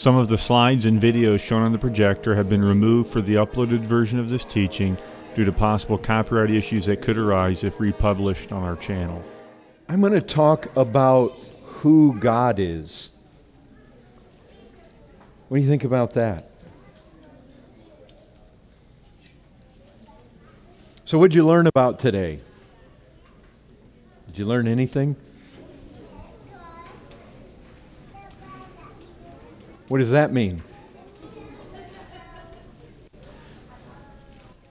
Some of the slides and videos shown on the projector have been removed for the uploaded version of this teaching due to possible copyright issues that could arise if republished on our channel. I'm going to talk about who God is. What do you think about that? So, what did you learn about today? Did you learn anything? What does that mean?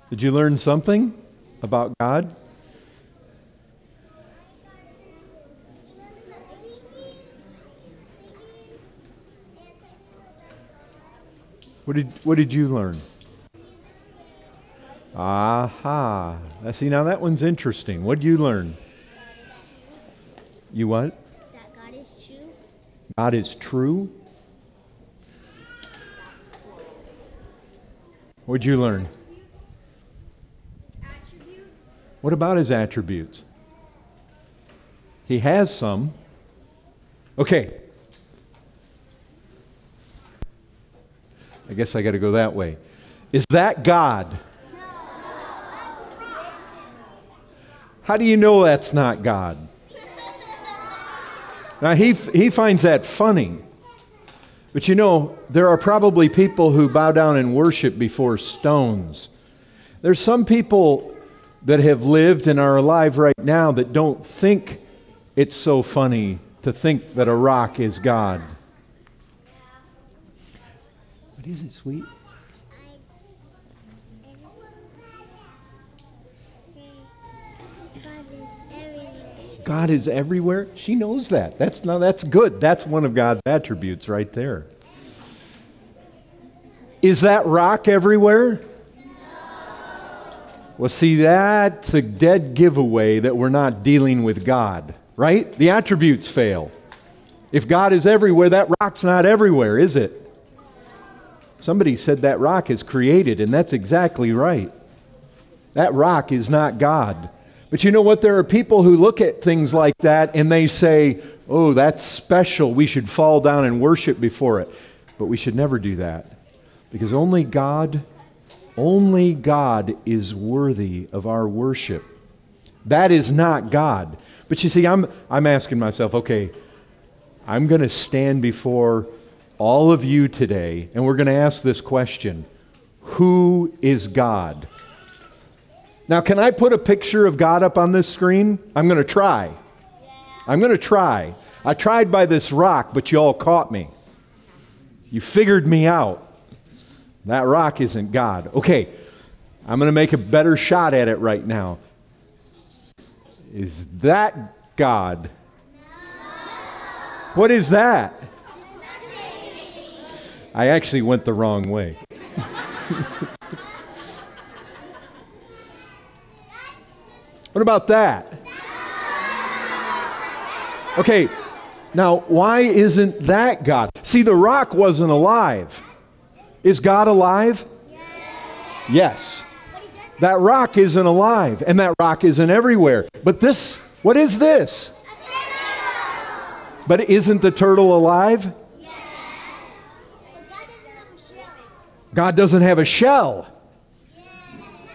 Did you learn something about God? What did, what did you learn? Aha. I see, now that one's interesting. What did you learn? You what? That God is true. God is true. What did you learn? Attributes. What about his attributes? He has some. Okay. I guess I got to go that way. Is that God? How do you know that's not God? Now, he, he finds that funny. But you know, there are probably people who bow down and worship before stones. There's some people that have lived and are alive right now that don't think it's so funny to think that a rock is God. What is it, sweet? God is everywhere. God is everywhere. She knows that. That's now that's good. That's one of God's attributes right there. Is that rock everywhere? Well, see, that's a dead giveaway that we're not dealing with God, right? The attributes fail. If God is everywhere, that rock's not everywhere, is it? Somebody said that rock is created, and that's exactly right. That rock is not God. But you know what? There are people who look at things like that and they say, oh, that's special. We should fall down and worship before it. But we should never do that because only God, only God is worthy of our worship. That is not God. But you see, I'm, I'm asking myself, okay, I'm going to stand before all of you today and we're going to ask this question Who is God? Now, can I put a picture of God up on this screen? I'm going to try. I'm going to try. I tried by this rock, but you all caught me. You figured me out. That rock isn't God. Okay, I'm going to make a better shot at it right now. Is that God? What is that? I actually went the wrong way. What about that? Okay, now why isn't that God? See, the rock wasn't alive. Is God alive? Yes. That rock isn't alive, and that rock isn't everywhere. But this, what is this? But isn't the turtle alive? God doesn't have a shell.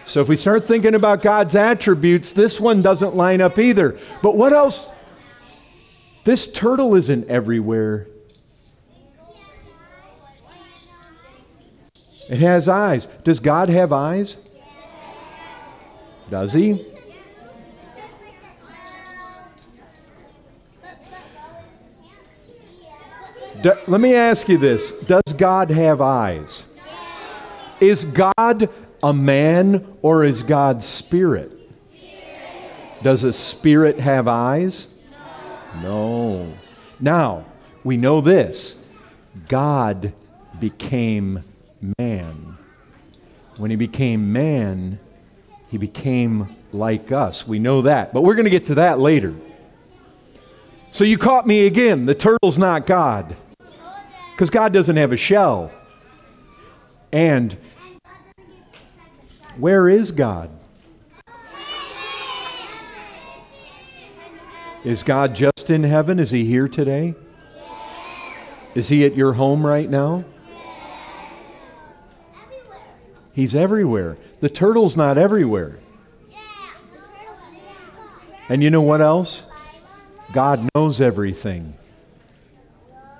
So if we start thinking about God's attributes, this one doesn't line up either. But what else? This turtle isn't everywhere. It has eyes. Does God have eyes? Does he? Do- let me ask you this Does God have eyes? Is God a man or is God spirit? Does a spirit have eyes? No. Now, we know this God became man. When he became man, he became like us. We know that. But we're going to get to that later. So you caught me again. The turtle's not God. Because God doesn't have a shell. And where is God? Is God just in heaven? Is he here today? Is he at your home right now? He's everywhere. The turtle's not everywhere. And you know what else? God knows everything.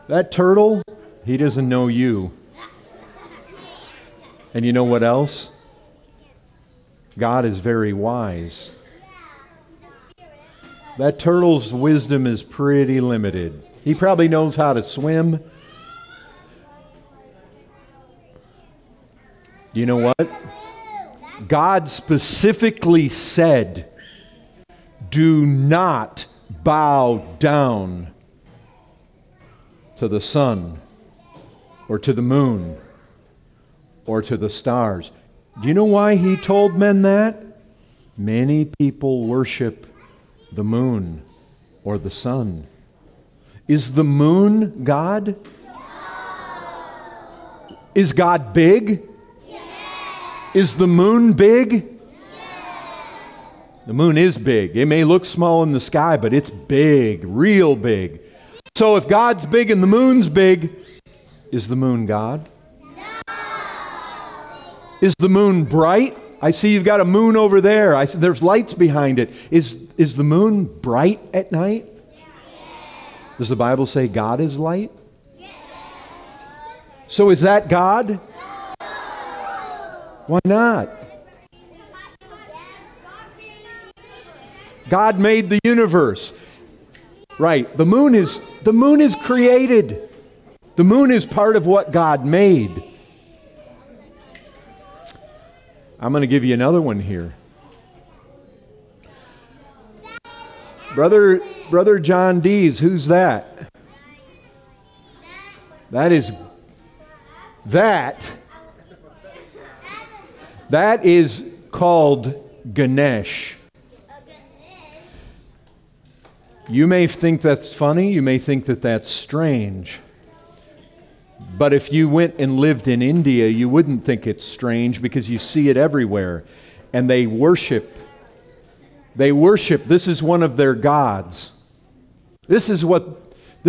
That turtle, he doesn't know you. And you know what else? God is very wise. That turtle's wisdom is pretty limited. He probably knows how to swim. You know what? God specifically said, do not bow down to the sun or to the moon or to the stars. Do you know why he told men that? Many people worship the moon or the sun. Is the moon God? Is God big? Is the moon big? The moon is big. It may look small in the sky, but it's big, real big. So if God's big and the moon's big, is the moon God? Is the moon bright? I see you've got a moon over there. I see there's lights behind it. Is, is the moon bright at night? Does the Bible say God is light? So is that God? Why not? God made the universe. Right. The moon is the moon is created. The moon is part of what God made. I'm going to give you another one here. Brother Brother John Dees, who's that? That is that that is called Ganesh. You may think that's funny, you may think that that's strange. But if you went and lived in India, you wouldn't think it's strange because you see it everywhere. And they worship. They worship. This is one of their gods. This is what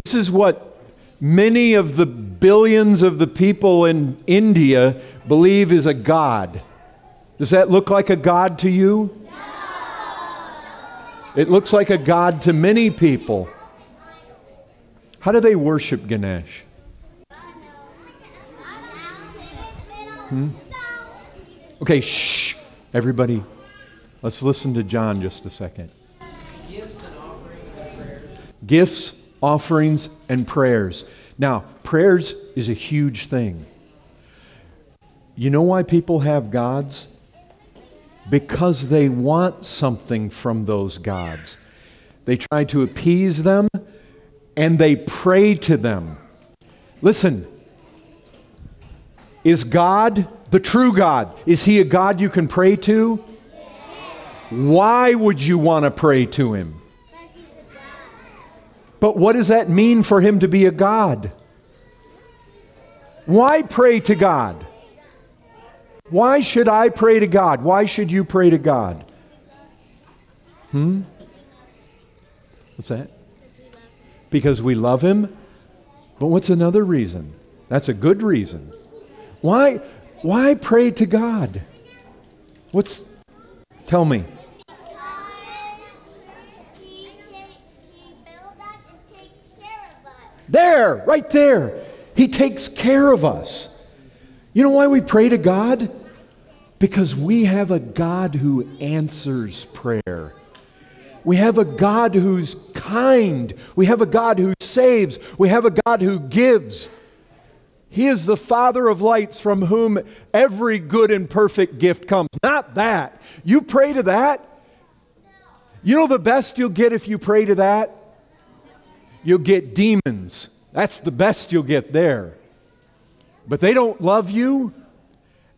this is what many of the billions of the people in India believe is a god. Does that look like a god to you? It looks like a god to many people. How do they worship Ganesh? Hmm? Okay, shh. Everybody, let's listen to John just a second. Gifts. Gifts, offerings, and prayers. Now, prayers is a huge thing. You know why people have gods? Because they want something from those gods. They try to appease them and they pray to them. Listen, is God the true God? Is He a God you can pray to? Why would you want to pray to Him? But what does that mean for Him to be a God? Why pray to God? Why should I pray to God? Why should you pray to God? Hmm? What's that? Because we love Him? But what's another reason? That's a good reason. Why, why pray to God? What's, tell me. There, right there. He takes care of us. You know why we pray to God? Because we have a God who answers prayer. We have a God who's kind. We have a God who saves. We have a God who gives. He is the Father of lights from whom every good and perfect gift comes. Not that. You pray to that. You know the best you'll get if you pray to that? You'll get demons. That's the best you'll get there. But they don't love you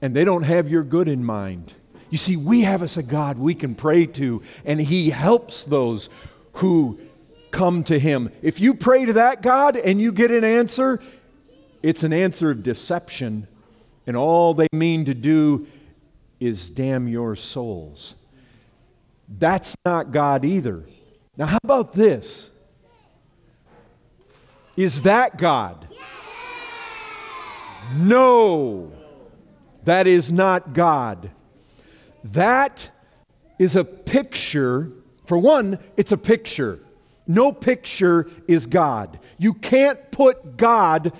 and they don't have your good in mind. You see, we have us a God we can pray to, and He helps those who come to Him. If you pray to that God and you get an answer, it's an answer of deception, and all they mean to do is damn your souls. That's not God either. Now, how about this? Is that God? No, that is not God. That is a picture. For one, it's a picture. No picture is God. You can't put God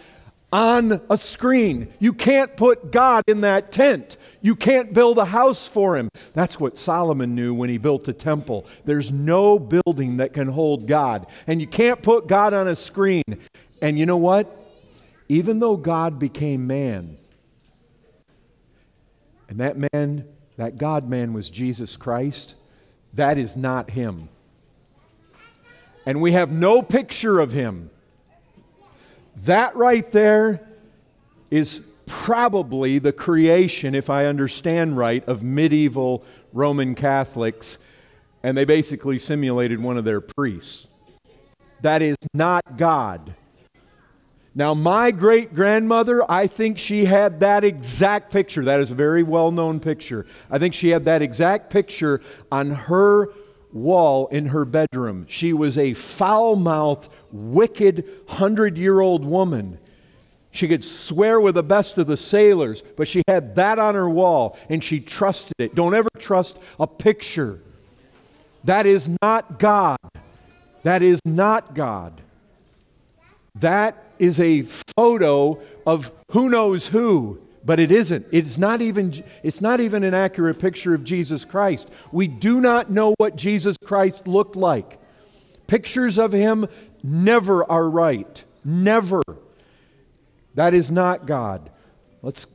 on a screen. You can't put God in that tent. You can't build a house for him. That's what Solomon knew when he built the temple. There's no building that can hold God. And you can't put God on a screen. And you know what? Even though God became man, and that man, that God man was Jesus Christ, that is not him. And we have no picture of him. That right there is probably the creation, if I understand right, of medieval Roman Catholics, and they basically simulated one of their priests. That is not God. Now, my great grandmother, I think she had that exact picture. That is a very well known picture. I think she had that exact picture on her wall in her bedroom. She was a foul mouthed, wicked, hundred year old woman. She could swear with the best of the sailors, but she had that on her wall and she trusted it. Don't ever trust a picture. That is not God. That is not God. That is a photo of who knows who, but it isn't. It's not even it's not even an accurate picture of Jesus Christ. We do not know what Jesus Christ looked like. Pictures of him never are right. Never. That is not God. Let's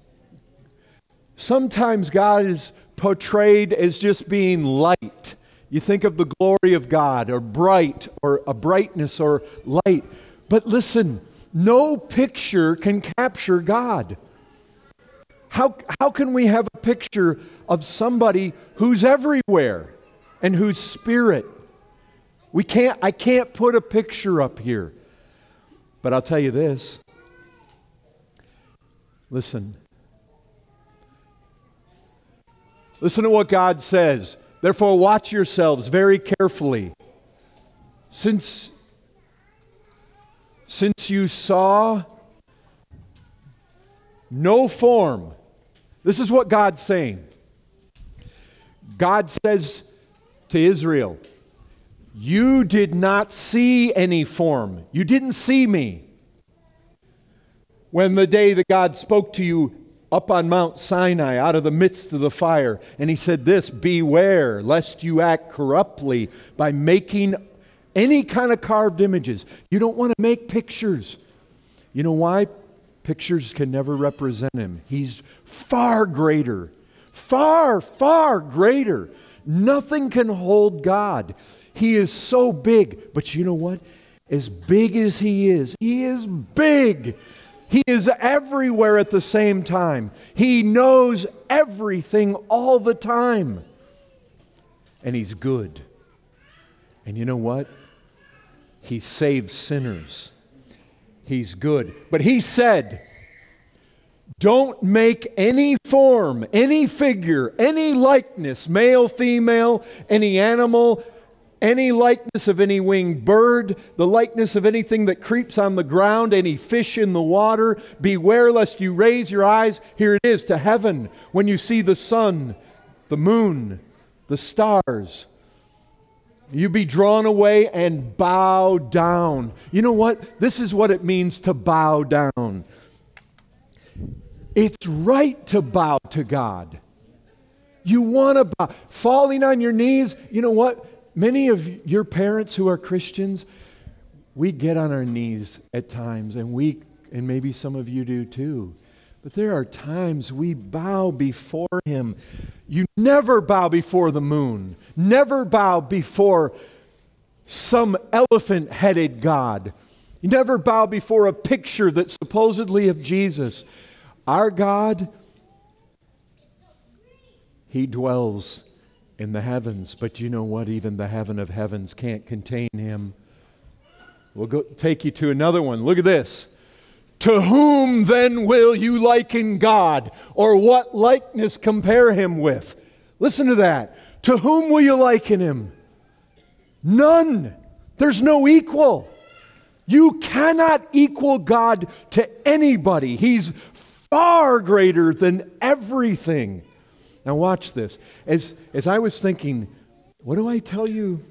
Sometimes God is portrayed as just being light. You think of the glory of God or bright or a brightness or light. But listen, no picture can capture God. How, how can we have a picture of somebody who's everywhere and whose spirit? We can't, I can't put a picture up here. But I'll tell you this. Listen. Listen to what God says. Therefore, watch yourselves very carefully. Since since you saw no form. This is what God's saying. God says to Israel, You did not see any form. You didn't see me. When the day that God spoke to you up on Mount Sinai out of the midst of the fire, and He said, This, beware lest you act corruptly by making any kind of carved images. You don't want to make pictures. You know why? Pictures can never represent him. He's far greater, far, far greater. Nothing can hold God. He is so big. But you know what? As big as he is, he is big. He is everywhere at the same time. He knows everything all the time. And he's good. And you know what? He saves sinners. He's good. But he said, Don't make any form, any figure, any likeness, male, female, any animal, any likeness of any winged bird, the likeness of anything that creeps on the ground, any fish in the water. Beware lest you raise your eyes, here it is, to heaven when you see the sun, the moon, the stars you be drawn away and bow down. You know what? This is what it means to bow down. It's right to bow to God. You want to bow. Falling on your knees, you know what? Many of your parents who are Christians, we get on our knees at times, and we, and maybe some of you do too. But there are times we bow before Him. You never bow before the moon, never bow before some elephant headed God. You never bow before a picture that's supposedly of Jesus. Our God, He dwells in the heavens, but you know what? Even the heaven of heavens can't contain Him. We'll go take you to another one. Look at this. To whom then will you liken God? Or what likeness compare him with? Listen to that. To whom will you liken him? None. There's no equal. You cannot equal God to anybody. He's far greater than everything. Now, watch this. As, as I was thinking, what do I tell you?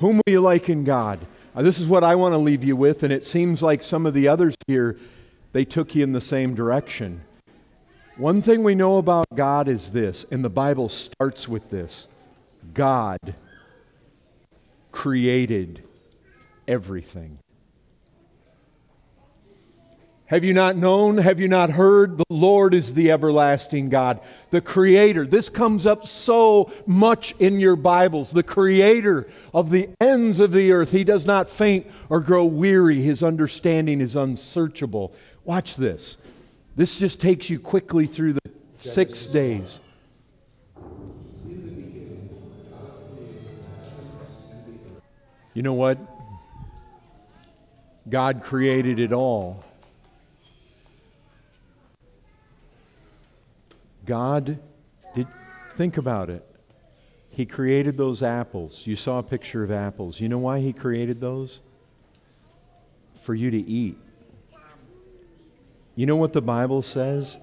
Whom will you liken God? Uh, this is what I want to leave you with, and it seems like some of the others here, they took you in the same direction. One thing we know about God is this, and the Bible starts with this God created everything. Have you not known? Have you not heard? The Lord is the everlasting God, the Creator. This comes up so much in your Bibles. The Creator of the ends of the earth. He does not faint or grow weary. His understanding is unsearchable. Watch this. This just takes you quickly through the six days. You know what? God created it all. God did think about it. He created those apples. You saw a picture of apples. You know why he created those? For you to eat. You know what the Bible says?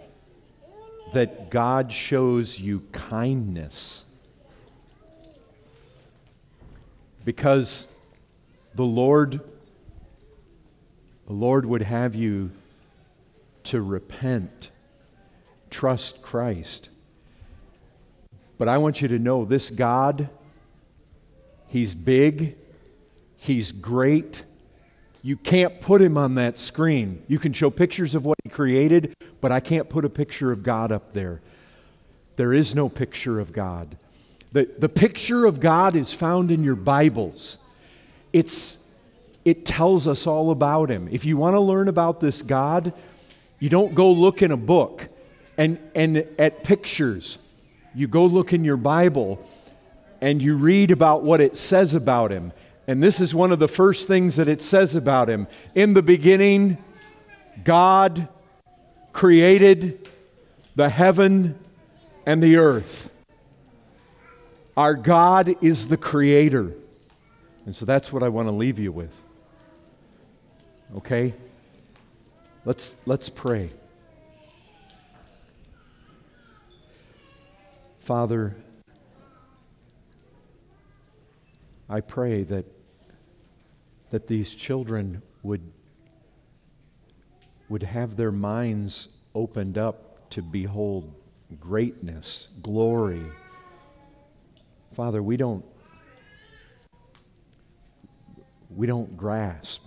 That God shows you kindness. Because the Lord the Lord would have you to repent trust Christ. But I want you to know this God, He's big, He's great. You can't put Him on that screen. You can show pictures of what He created, but I can't put a picture of God up there. There is no picture of God. The, the picture of God is found in your Bibles. It's, it tells us all about Him. If you want to learn about this God, you don't go look in a book and, and at pictures. You go look in your Bible and you read about what it says about him. And this is one of the first things that it says about him. In the beginning, God created the heaven and the earth. Our God is the creator. And so that's what I want to leave you with. Okay? Let's, let's pray. Father, I pray that, that these children would, would have their minds opened up to behold greatness, glory. Father, we don't, we don't grasp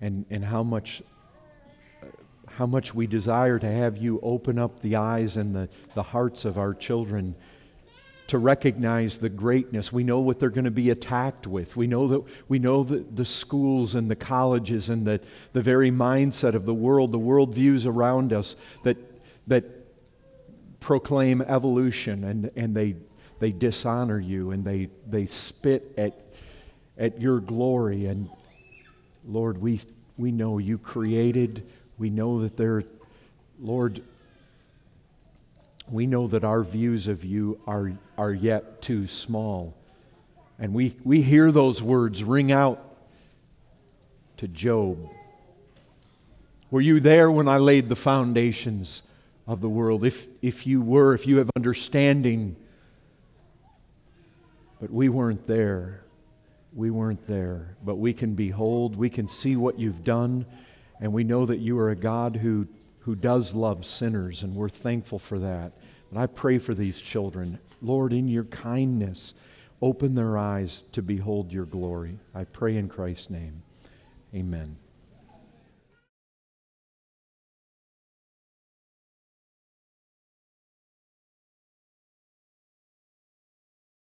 and, and how much how much we desire to have you open up the eyes and the, the hearts of our children to recognize the greatness. We know what they're going to be attacked with. We know that we know that the schools and the colleges and the, the very mindset of the world, the worldviews around us that that proclaim evolution and, and they they dishonor you and they, they spit at at your glory. And Lord, we we know you created we know that there, Lord, we know that our views of you are, are yet too small. And we, we hear those words ring out to Job. Were you there when I laid the foundations of the world? If, if you were, if you have understanding, but we weren't there. We weren't there. But we can behold, we can see what you've done. And we know that you are a God who, who does love sinners, and we're thankful for that. And I pray for these children. Lord, in your kindness, open their eyes to behold your glory. I pray in Christ's name. Amen.